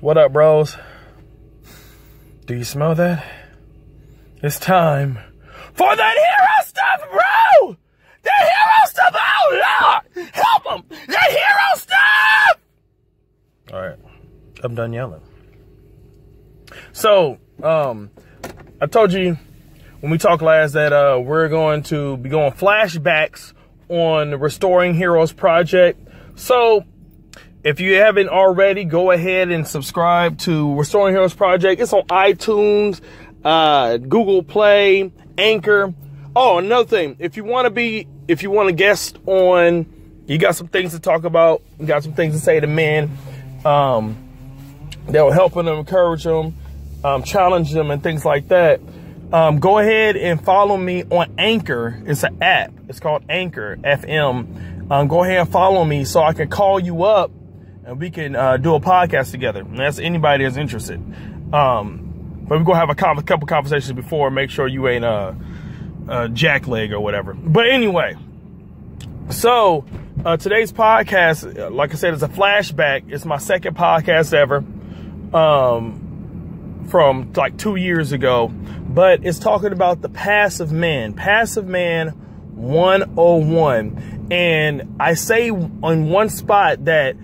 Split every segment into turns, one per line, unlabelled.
What up, bros? Do you smell that? It's time for that hero stuff, bro! That hero stuff! Oh, Lord! Help him! That hero stuff! All right. I'm done yelling. So, um, I told you when we talked last that uh, we're going to be going flashbacks on the Restoring Heroes project. So, if you haven't already, go ahead and subscribe to Restoring Heroes Project. It's on iTunes, uh, Google Play, Anchor. Oh, another thing, if you want to be, if you want to guest on, you got some things to talk about, you got some things to say to men, um, that will help them, encourage them, um, challenge them, and things like that. Um, go ahead and follow me on Anchor. It's an app. It's called Anchor FM. Um, go ahead and follow me so I can call you up and we can uh, do a podcast together. And that's anybody that's interested. Um, but we're gonna have a, a couple conversations before. Make sure you ain't a, a jackleg or whatever. But anyway, so uh, today's podcast, uh, like I said, is a flashback. It's my second podcast ever, um, from like two years ago. But it's talking about the passive man, passive man 101. And I say on one spot that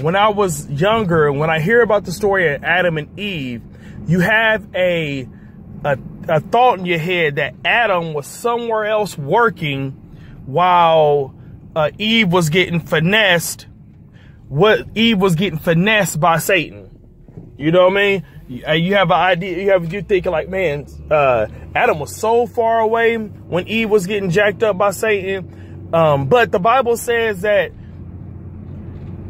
when I was younger, when I hear about the story of Adam and Eve, you have a, a, a thought in your head that Adam was somewhere else working while uh, Eve was getting finessed. What Eve was getting finessed by Satan. You know what I mean? You have an idea. You have you thinking like, man, uh, Adam was so far away when Eve was getting jacked up by Satan. Um, but the Bible says that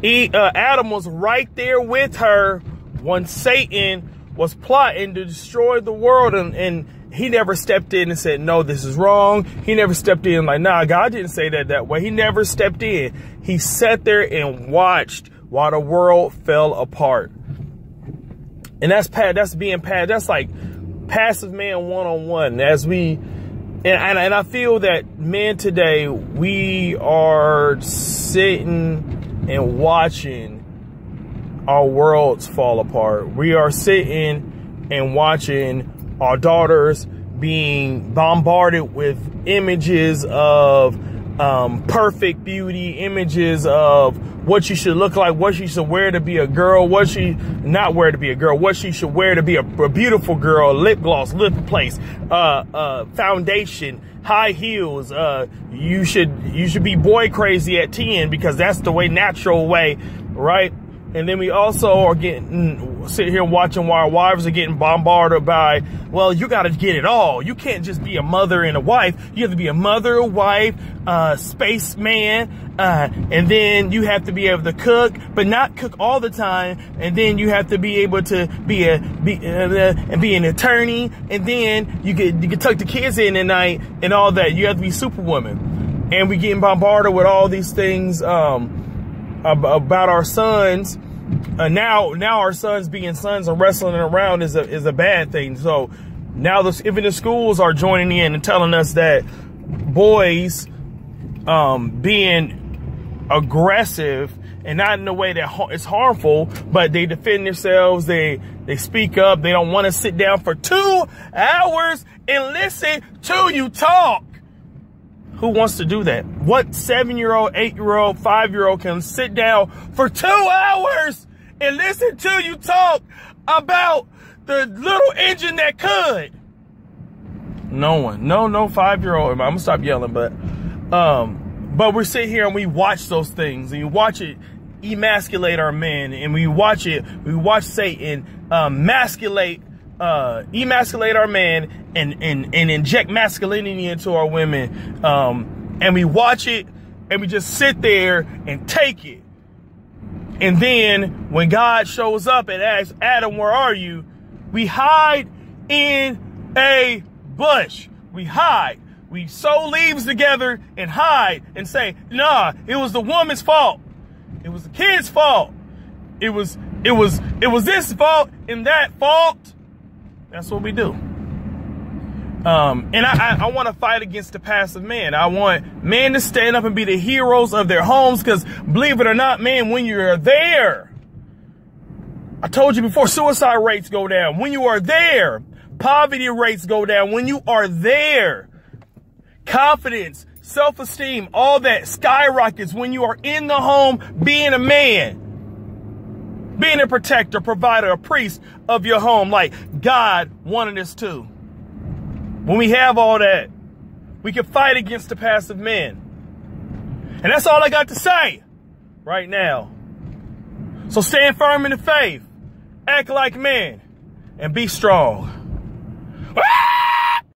uh, Adam was right there with her when Satan was plotting to destroy the world and, and he never stepped in and said, no, this is wrong. He never stepped in like, nah, God didn't say that that way. He never stepped in. He sat there and watched while the world fell apart. And that's pad. that's being past. That's like passive man one on one. As we, and, and, and I feel that men today, we are sitting and watching our worlds fall apart. We are sitting and watching our daughters being bombarded with images of um, perfect beauty, images of what she should look like, what she should wear to be a girl, what she not wear to be a girl, what she should wear to be a, a beautiful girl, lip gloss, lip place, uh, uh, foundation, high heels. Uh, you should you should be boy crazy at 10 because that's the way natural way, right? And then we also are getting sit here watching while our wives are getting bombarded by, well, you got to get it all. You can't just be a mother and a wife. You have to be a mother, a wife, uh, spaceman, uh, and then you have to be able to cook, but not cook all the time. And then you have to be able to be a be uh, and be an attorney, and then you can you can tuck the kids in at night and all that. You have to be superwoman. And we getting bombarded with all these things. Um, about our sons. Uh, now, now our sons being sons and wrestling around is a is a bad thing. So now, the, even the schools are joining in and telling us that boys um, being aggressive and not in a way that it's harmful, but they defend themselves. They they speak up. They don't want to sit down for two hours and listen to you talk. Who wants to do that? What seven year old, eight year old, five year old can sit down for two hours and listen to you talk about the little engine that could? No one. No, no five year old. I'm gonna stop yelling, but um, but we sit here and we watch those things and you watch it emasculate our men and we watch it, we watch Satan um, masculate uh, emasculate our men and, and, and inject masculinity into our women. Um, and we watch it and we just sit there and take it. And then when God shows up and asks, Adam, where are you? We hide in a bush. We hide. We sew leaves together and hide and say, nah, it was the woman's fault. It was the kid's fault. It was, it was, it was this fault and that fault. That's what we do. Um, and I, I, I want to fight against the passive man. I want men to stand up and be the heroes of their homes because believe it or not, man, when you're there, I told you before, suicide rates go down. When you are there, poverty rates go down. When you are there, confidence, self esteem, all that skyrockets when you are in the home being a man, being a protector, provider, a priest of your home, like God wanted us to. When we have all that, we can fight against the passive men. And that's all I got to say right now. So stand firm in the faith, act like men, and be strong. Ah!